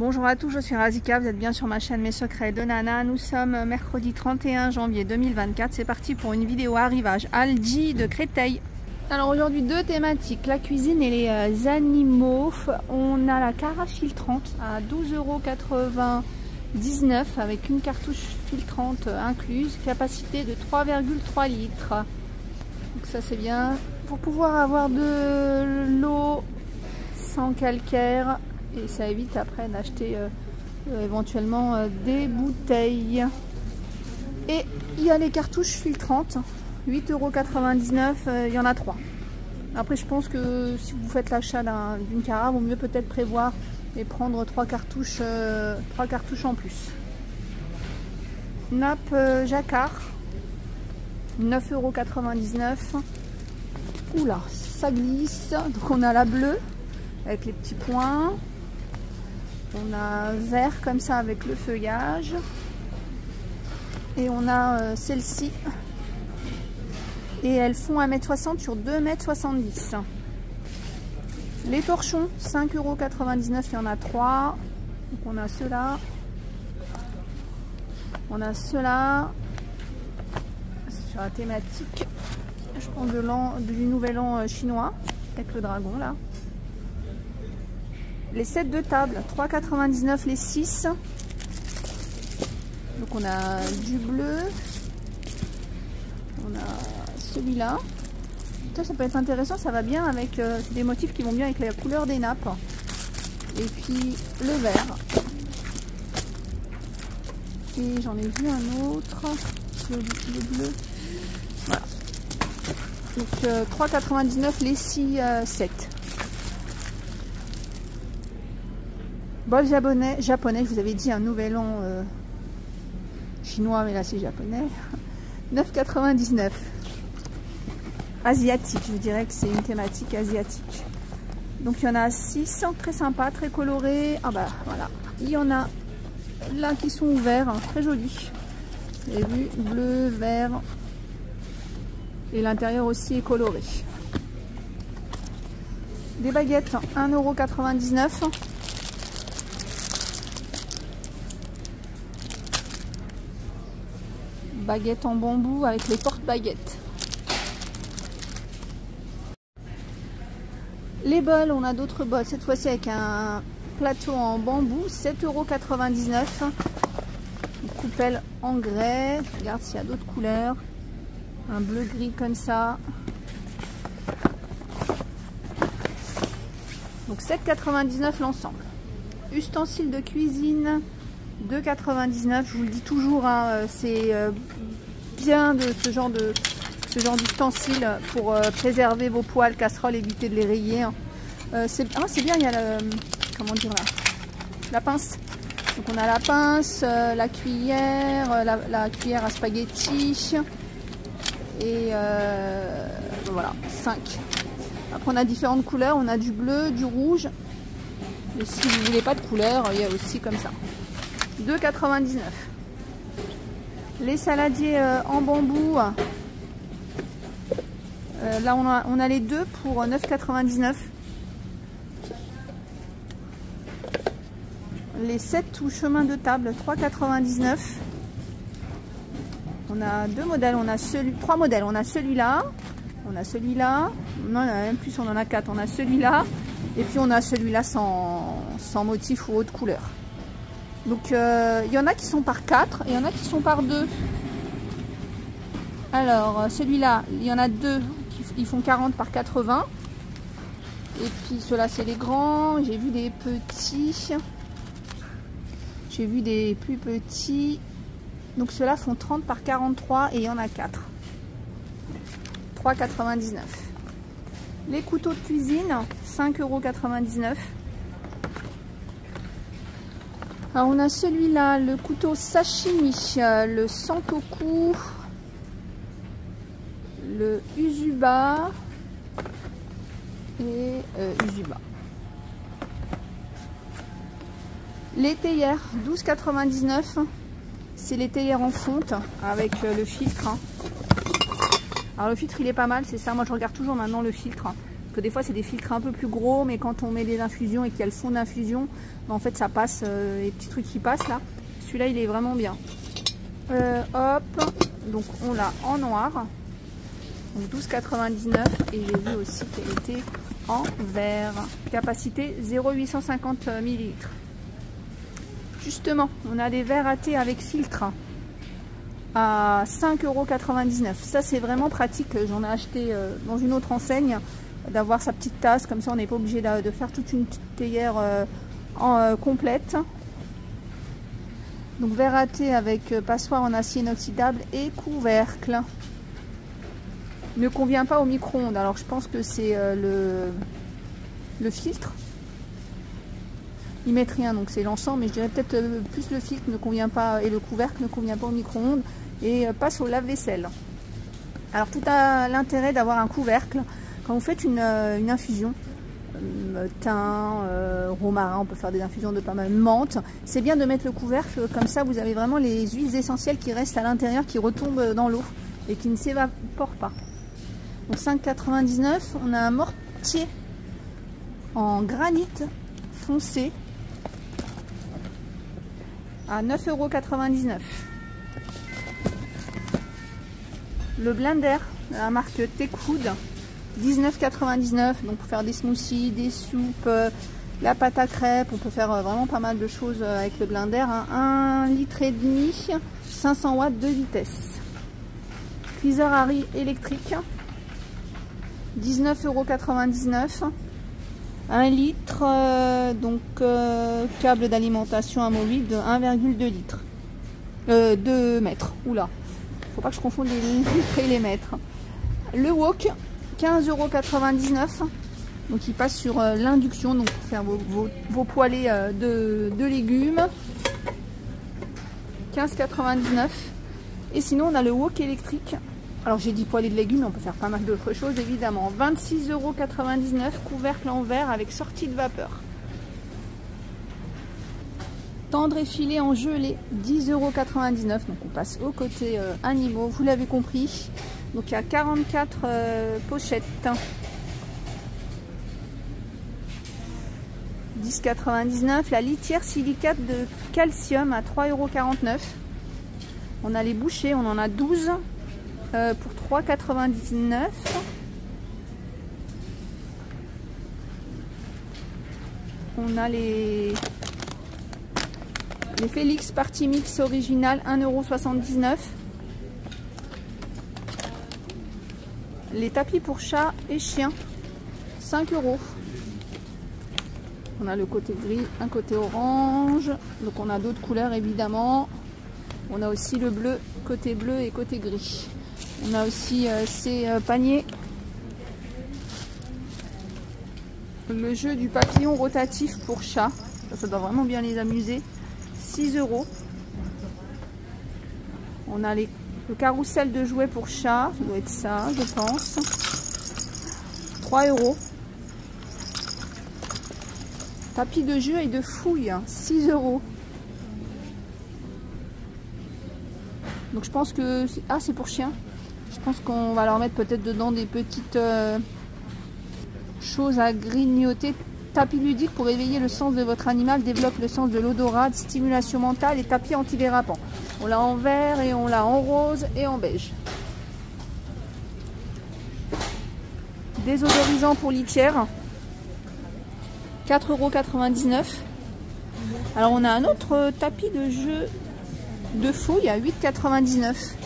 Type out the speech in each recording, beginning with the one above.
Bonjour à tous, je suis Razika, vous êtes bien sur ma chaîne Mes Secrets de Nana. Nous sommes mercredi 31 janvier 2024. C'est parti pour une vidéo arrivage Aldi de Créteil. Alors aujourd'hui deux thématiques, la cuisine et les euh, animaux. On a la carafe filtrante à 12,99€ avec une cartouche filtrante incluse, capacité de 3,3 litres. Donc ça c'est bien. Pour pouvoir avoir de l'eau sans calcaire et ça évite après d'acheter euh, euh, éventuellement euh, des bouteilles. Et il y a les cartouches filtrantes, 8,99€, il y en a 3. Après je pense que si vous faites l'achat d'une carafe, vaut mieux peut-être prévoir et prendre 3 cartouches, 3 cartouches en plus. Nappe jacquard, 9,99€. Oula, ça glisse. Donc on a la bleue avec les petits points. On a vert comme ça avec le feuillage. Et on a euh, celle-ci. Et elles font 1m60 sur 2m70. Les torchons, 5,99€, il y en a 3. Donc on a ceux-là. On a ceux-là. Sur la thématique, je de du nouvel an euh, chinois, avec le dragon là. Les 7 de table, 3,99 les 6. Donc on a du bleu. On a celui-là. Ça, ça peut être intéressant, ça va bien avec euh, des motifs qui vont bien avec la couleur des nappes. Et puis le vert. Et j'en ai vu un autre, le, bleu. Voilà. Donc 3,99 euh, les 6 7. Bol japonais, japonais, je vous avais dit un nouvel an euh, chinois, mais là c'est japonais. 9,99. Asiatique, je dirais que c'est une thématique asiatique. Donc il y en a 6, très sympa, très coloré. Ah bah voilà, il y en a là qui sont ouverts, hein, très jolis. Vous vu, bleu, vert. Et l'intérieur aussi est coloré. Des baguettes, 1,99€. Baguettes en bambou avec les porte-baguettes. Les bols, on a d'autres bols, cette fois-ci avec un plateau en bambou, 7,99€. Une coupelle en grès, regarde s'il y a d'autres couleurs. Un bleu gris comme ça. Donc 7,99€ l'ensemble. Ustensiles de cuisine, 2,99 je vous le dis toujours hein, euh, c'est euh, bien de ce genre de ce genre d'ustensile pour euh, préserver vos poêles, casseroles, éviter de les rayer. Hein. c'est ah, bien, il y a comment dire là, la pince. Donc on a la pince, la cuillère, la, cuillère à spaghetti et voilà 5. Après on a différentes couleurs, on a du bleu, du rouge. Et si vous voulez pas de couleur, il y a aussi comme ça. 2,99. Les saladiers euh, en bambou. Euh, là, on a, les deux pour 9,99. Les 7 ou chemin de table, 3,99. On a deux modèles, on a celui, trois modèles. On a celui-là, on a celui-là, non, même plus, on en a quatre. On a celui-là, et puis on a celui-là sans motif ou autre couleur. Donc euh, il y en a qui sont par 4 et il y en a qui sont par 2. Alors euh, celui-là, il y en a deux qui font 40 par 80. Et puis ceux-là c'est les grands. J'ai vu des petits. J'ai vu des plus petits. Donc ceux-là font 30 par 43 et il y en a 4. 3,99. Les couteaux de cuisine, 5,99€. Alors on a celui-là, le couteau sashimi, euh, le santoku, le usuba et euh, usuba. Les théières, 12,99. C'est les théières en fonte avec euh, le filtre. Hein. Alors le filtre il est pas mal, c'est ça. Moi je regarde toujours maintenant le filtre. Que des fois c'est des filtres un peu plus gros, mais quand on met des infusions et qu'il y a le fond d'infusion, ben, en fait ça passe, euh, les petits trucs qui passent là. Celui-là il est vraiment bien. Euh, hop, donc on l'a en noir, donc 12,99 et j'ai vu aussi qu'elle était en vert. Capacité 0,850 ml. Justement, on a des verres à thé avec filtre à 5,99€. Ça, c'est vraiment pratique. J'en ai acheté euh, dans une autre enseigne d'avoir sa petite tasse. Comme ça, on n'est pas obligé de faire toute une théière euh, euh, complète. Donc, verre à thé avec passoire en acier inoxydable et couvercle. Ne convient pas au micro-ondes. Alors, je pense que c'est le, le filtre ils mettent rien donc c'est l'ensemble mais je dirais peut-être plus le filtre ne convient pas et le couvercle ne convient pas au micro-ondes et euh, passe au lave-vaisselle. Alors tout a l'intérêt d'avoir un couvercle quand vous faites une, euh, infusion. Euh, thym, romarin, on peut faire des infusions de pas mal, menthe. C'est bien de mettre le couvercle, comme ça vous avez vraiment les huiles essentielles qui restent à l'intérieur, qui retombent dans l'eau et qui ne s'évaporent pas. Donc 5,99, on a un mortier en granit foncé à 9,99€. Le blender de la marque Tekoud, 19,99 donc pour faire des smoothies, des soupes, euh, la pâte à crêpes, on peut faire euh, vraiment pas mal de choses euh, avec le blender. 1 hein. litre et demi, 500 watts de vitesse. Cuiseur à riz électrique, 19,99€. 1 litre, donc câble d'alimentation amovible de 1,2 litres. 2 mètres, oula, faut pas que je confonde les litres et les mètres. Le wok, 15,99€. Donc il passe sur euh, l'induction, donc pour faire vos, poêlés euh, de, légumes. 15,99€. Et sinon on a le wok électrique. Alors j'ai dit poêlé de légumes, on peut faire pas mal d'autres choses évidemment. 26,99€, couvercle en verre avec sortie de vapeur. Tendre et filet en gelée, 10,99€. Donc on passe au côté euh, animaux, vous l'avez compris. Donc il y a 44 euh, pochettes. 10,99€. La litière silicate de calcium à 3,49€. On a les bouchées, on en a 12 euh, pour 3,99€. On a les les Félix Party Mix original 1,79€. Les tapis pour chat et chien 5 euros. On a le côté gris, un côté orange. Donc on a d'autres couleurs évidemment. On a aussi le bleu, côté bleu et côté gris. On a aussi euh, ces euh, paniers. Le jeu du papillon rotatif pour chat. ça doit vraiment bien les amuser. 6 euros. On a les, le carrousel de jouets pour chat, ça doit être ça, je pense. 3 euros. Tapis de jeu et de fouille, 6 euros. Donc je pense que... Ah, c'est pour chien. Je pense qu'on va leur mettre peut-être dedans des petites euh, choses à grignoter Tapis ludique pour éveiller le sens de votre animal, développe le sens de l'odorat, stimulation mentale et tapis antidérapant. On l'a en vert et on l'a en rose et en beige. Désodorisant pour litière. 4,99€. Alors on a un autre tapis de jeu de fouille à 8,99€.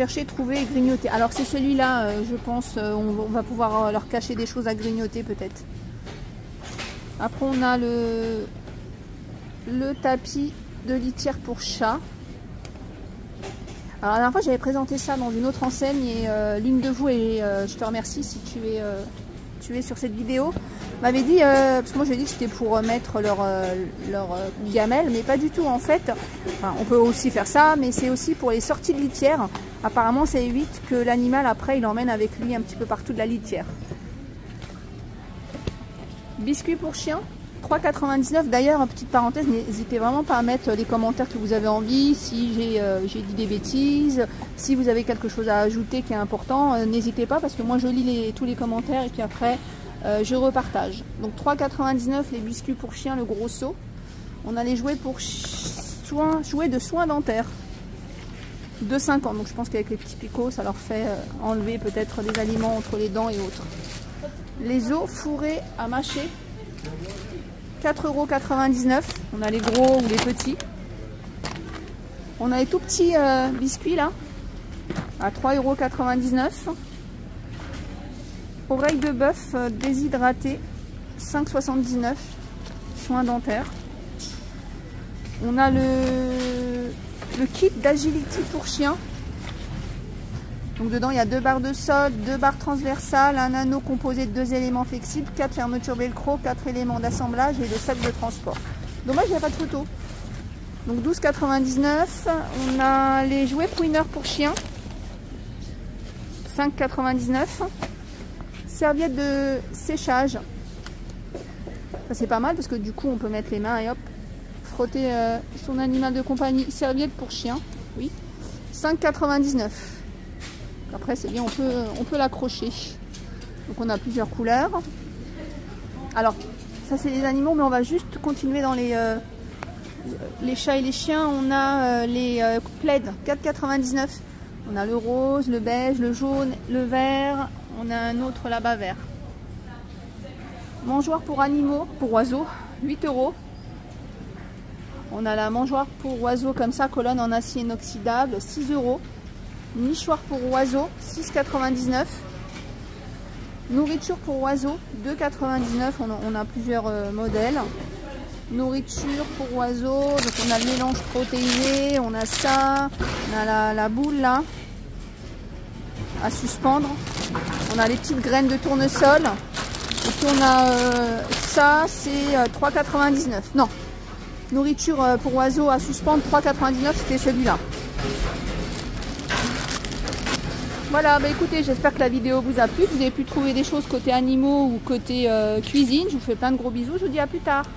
Chercher, trouver et grignoter. Alors c'est celui-là, euh, je pense, euh, on, va pouvoir euh, leur cacher des choses à grignoter peut-être. Après on a le, le tapis de litière pour chat. Alors la dernière fois j'avais présenté ça dans une autre enseigne et l'une de vous, et je te remercie si tu es, tu es sur cette vidéo, m'avait dit, parce que moi j'ai dit que c'était pour mettre leur, leur gamelle, mais pas du tout en fait. on peut aussi faire ça, mais c'est aussi pour les sorties de litière. Apparemment, ça évite que l'animal, après, il emmène avec lui un petit peu partout de la litière. Biscuit pour chien, 3,99 d'ailleurs, petite parenthèse, n'hésitez vraiment pas à mettre les commentaires que vous avez envie, si j'ai euh, dit des bêtises, si vous avez quelque chose à ajouter qui est important, euh, n'hésitez pas parce que moi je lis tous les commentaires et puis après euh, je repartage. Donc 3,99 les biscuits pour chien, le gros seau. On a les jouets pour soins, jouets de soins dentaires. 2,50 donc je pense qu'avec les petits picots ça leur fait enlever peut-être des aliments entre les dents et autres. Les os fourrés à mâcher 4,99€. On a les gros ou les petits. On a les tout petits euh, biscuits là, à 3,99€. Oreille de bœuf euh, déshydraté, 5,79€. Soins dentaires. On a le, kit d'agility pour chien, donc dedans, il y a deux barres de sol, deux barres transversales, un anneau composé de deux éléments flexibles, quatre fermetures velcro, quatre éléments d'assemblage et le sac de transport. Dommage, il n'y a pas de photo. Donc 12,99. On a les jouets Pouineur pour chien. 5,99. Serviette de séchage. Ça c'est pas mal parce que du coup on peut mettre les mains et hop, frotter euh, son animal de compagnie. Serviette pour chien, oui. 5,99. Après, c'est bien, on peut, on peut l'accrocher. Donc, on a plusieurs couleurs. Alors, ça, c'est les animaux, mais on va juste continuer dans les, euh, chats et les chiens. On a euh, les plaids, 4,99. On a le rose, le beige, le jaune, le vert. On a un autre là-bas vert. Mangeoire pour animaux, pour oiseaux, 8 euros. On a la mangeoire pour oiseaux comme ça, colonne en acier inoxydable, 6 euros. Nichoir pour oiseaux, 6,99. Nourriture pour oiseaux, 2,99. On, a plusieurs euh, modèles. Nourriture pour oiseaux, donc on a le mélange protéiné, on a ça, on a la, boule là, à suspendre. On a les petites graines de tournesol. Et puis on a euh, ça, c'est 3,99. Euh, non, nourriture pour oiseaux à suspendre, 3,99, c'était celui-là. Voilà, bah écoutez, j'espère que la vidéo vous a plu, vous avez pu trouver des choses côté animaux ou côté euh, cuisine. Je vous fais plein de gros bisous, je vous dis à plus tard.